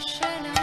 shall I?